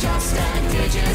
just a digit.